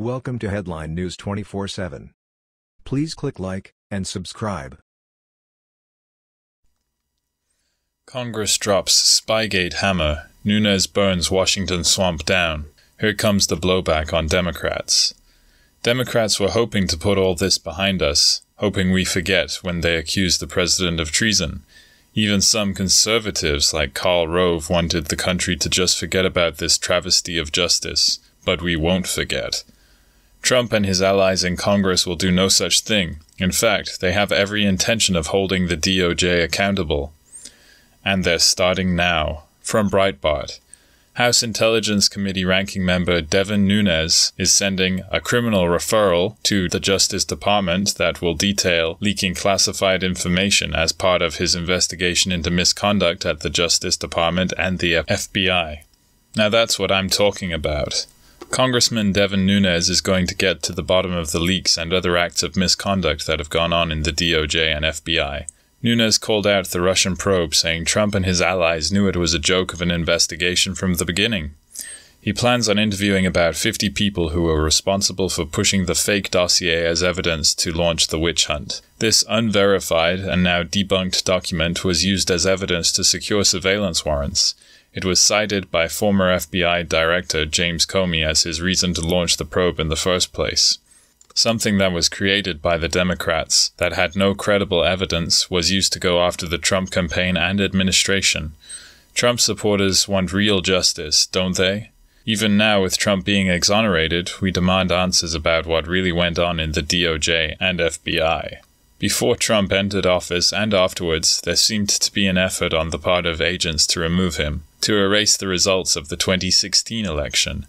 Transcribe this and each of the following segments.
Welcome to Headline News 24/7. Please click like and subscribe. Congress drops Spygate hammer. Nunes burns Washington swamp down. Here comes the blowback on Democrats. Democrats were hoping to put all this behind us, hoping we forget when they accused the president of treason. Even some conservatives like Karl Rove wanted the country to just forget about this travesty of justice, but we won't forget. Trump and his allies in Congress will do no such thing. In fact, they have every intention of holding the DOJ accountable. And they're starting now. From Breitbart. House Intelligence Committee ranking member Devin Nunes is sending a criminal referral to the Justice Department that will detail leaking classified information as part of his investigation into misconduct at the Justice Department and the FBI. Now that's what I'm talking about. Congressman Devin Nunes is going to get to the bottom of the leaks and other acts of misconduct that have gone on in the DOJ and FBI. Nunes called out the Russian probe, saying Trump and his allies knew it was a joke of an investigation from the beginning. He plans on interviewing about 50 people who were responsible for pushing the fake dossier as evidence to launch the witch hunt. This unverified and now debunked document was used as evidence to secure surveillance warrants. It was cited by former FBI Director James Comey as his reason to launch the probe in the first place. Something that was created by the Democrats that had no credible evidence was used to go after the Trump campaign and administration. Trump supporters want real justice, don't they? Even now, with Trump being exonerated, we demand answers about what really went on in the DOJ and FBI. Before Trump entered office and afterwards, there seemed to be an effort on the part of agents to remove him, to erase the results of the 2016 election.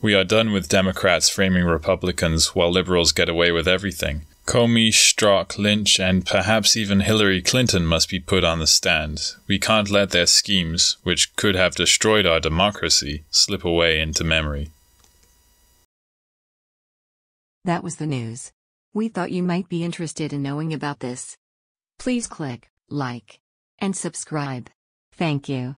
We are done with Democrats framing Republicans while liberals get away with everything. Comey, Strzok, Lynch, and perhaps even Hillary Clinton must be put on the stand. We can't let their schemes, which could have destroyed our democracy, slip away into memory. That was the news. We thought you might be interested in knowing about this. Please click like and subscribe. Thank you.